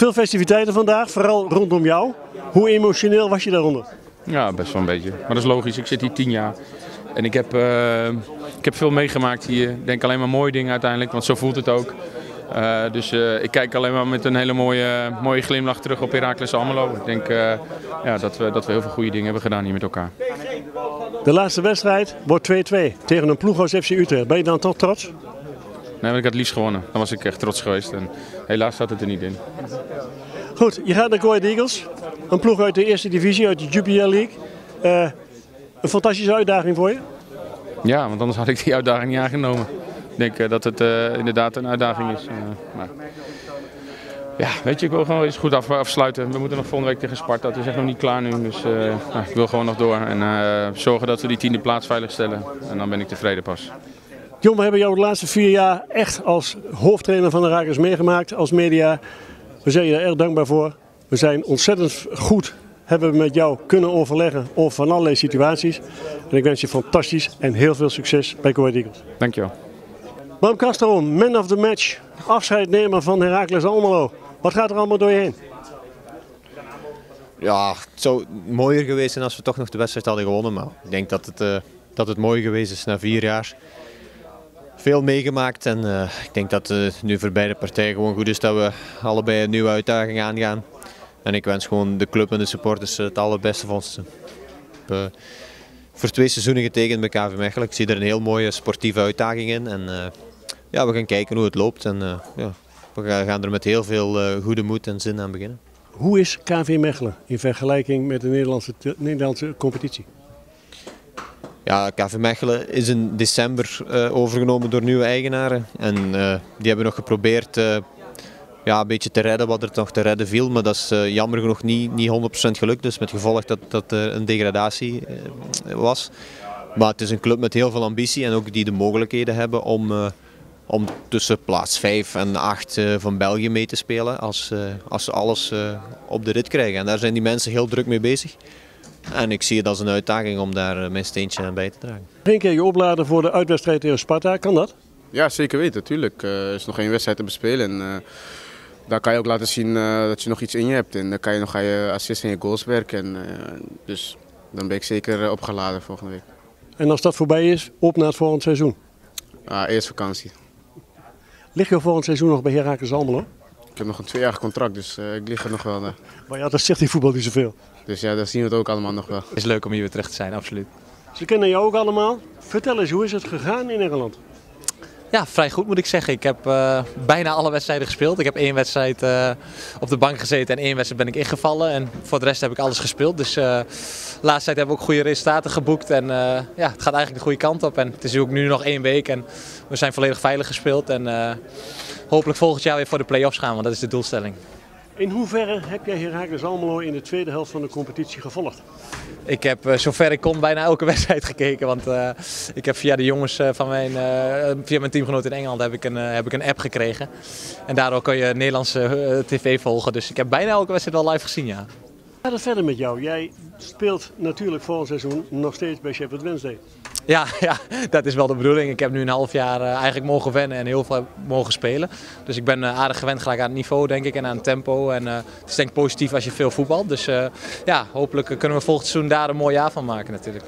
Veel festiviteiten vandaag, vooral rondom jou. Hoe emotioneel was je daaronder? Ja, best wel een beetje. Maar dat is logisch. Ik zit hier tien jaar. En ik heb, uh, ik heb veel meegemaakt hier. Ik denk alleen maar mooie dingen uiteindelijk, want zo voelt het ook. Uh, dus uh, ik kijk alleen maar met een hele mooie, mooie glimlach terug op Heracles Almelo. Ik denk ja, dat, we, dat we heel veel goede dingen hebben gedaan hier met elkaar. De laatste wedstrijd wordt 2-2 tegen een ploeg als FC Utrecht. Ben je dan toch trots? Nee, ik had het liefst gewonnen. Dan was ik echt trots geweest. En helaas zat het er niet in. Goed, je gaat naar Go Eagles. Een ploeg uit de eerste divisie, uit de Jupiler League. Uh, een fantastische uitdaging voor je? Ja, want anders had ik die uitdaging niet aangenomen. Ik denk uh, dat het uh, inderdaad een uitdaging is. maar... Ja, weet je, ik wil gewoon eens goed af, afsluiten. We moeten nog volgende week tegen Sparta. Het is echt nog niet klaar nu. Dus ik wil gewoon nog door. En zorgen dat we die tiende plaats veilig stellen. En dan ben ik tevreden pas. Jon, we hebben jou de laatste vier jaar echt als hoofdtrainer van de Rakers meegemaakt. Als media. We zijn je er erg dankbaar voor. We zijn ontzettend goed hebben we met jou kunnen overleggen over van allerlei situaties. En ik wens je fantastisch en heel veel succes bij Go Eagles. Dankjewel. Bram Castro, man of the match. Afscheid nemen van Heracles Almelo. Wat gaat er allemaal door je heen? Ja, het zou mooier geweest zijn als we toch nog de wedstrijd hadden gewonnen. Maar ik denk dat het, uh, dat het mooi geweest is na vier jaar veel meegemaakt. En uh, ik denk dat het uh, nu voor beide partijen gewoon goed is dat we allebei een nieuwe uitdaging aangaan. En ik wens gewoon de club en de supporters het allerbeste van ons. Ik voor twee seizoenen getekend bij KV Mechelen. Ik zie er een heel mooie sportieve uitdaging in. En ja, we gaan kijken hoe het loopt. En ja, we gaan er met heel veel goede moed en zin aan beginnen. Hoe is KV Mechelen in vergelijking met de Nederlandse, Nederlandse competitie? Ja, KV Mechelen is in december uh, overgenomen door nieuwe eigenaren. En uh, die hebben nog geprobeerd uh, ja, een beetje te redden wat er nog te redden viel. Maar dat is jammer genoeg niet, niet 100% gelukt. Dus met gevolg dat, dat er een degradatie was. Maar het is een club met heel veel ambitie en ook die de mogelijkheden hebben om, om tussen plaats 5 en 8 van België mee te spelen. Als, als ze alles op de rit krijgen. En daar zijn die mensen heel druk mee bezig. En ik zie het als een uitdaging om daar eh, mijn steentje aan bij te dragen. Eén keer je opladen voor de uitwedstrijd tegen Sparta, kan dat? Ja, zeker weten, natuurlijk. Uh, er is nog geen wedstrijd te bespelen. En, uh, daar kan je ook laten zien uh, dat je nog iets in je hebt. En dan kan je nog aan je assist en je goals werken. En, dus dan ben ik zeker opgeladen volgende week. En als dat voorbij is, op naar het volgend seizoen? Ah, eerst vakantie. Ligt je volgend seizoen nog bij Heracles Almelo? Ik heb nog een tweejarig contract, dus ik lig er nog wel. Maar ja, dat zegt die voetbal niet zoveel. Dus ja, dat zien we het ook allemaal nog wel. Het is leuk om hier weer terug te zijn, absoluut. Ze kennen jou ook allemaal. Vertel eens, hoe is het gegaan in Engeland? Ja, vrij goed moet ik zeggen. Ik heb uh, bijna alle wedstrijden gespeeld. Ik heb één wedstrijd uh, op de bank gezeten en één wedstrijd ben ik ingevallen. En voor de rest heb ik alles gespeeld. Dus uh, laatste tijd hebben we ook goede resultaten geboekt. En ja, het gaat eigenlijk de goede kant op. En het is ook nu nog één week en we zijn volledig veilig gespeeld. En hopelijk volgend jaar weer voor de play-offs gaan, want dat is de doelstelling. In hoeverre heb jij Heracles Almelo in de tweede helft van de competitie gevolgd? Ik heb uh, zover ik kon bijna elke wedstrijd gekeken. Want uh, ik heb via de jongens uh, van mijn, via mijn teamgenoot in Engeland heb ik, een, heb ik een app gekregen. En daardoor kan je Nederlandse tv volgen. Dus ik heb bijna elke wedstrijd wel live gezien, ja. Gaat het verder met jou? Jij speelt natuurlijk volgend seizoen nog steeds bij Sheffield Wednesday. Ja, ja, dat is wel de bedoeling. Ik heb nu een half jaar uh, eigenlijk mogen wennen en heel veel mogen spelen. Dus ik ben uh, aardig gewend gelijk aan het niveau denk ik en aan het tempo. En uh, het is denk ik positief als je veel voetbalt. Dus ja, hopelijk kunnen we volgend seizoen daar een mooi jaar van maken natuurlijk.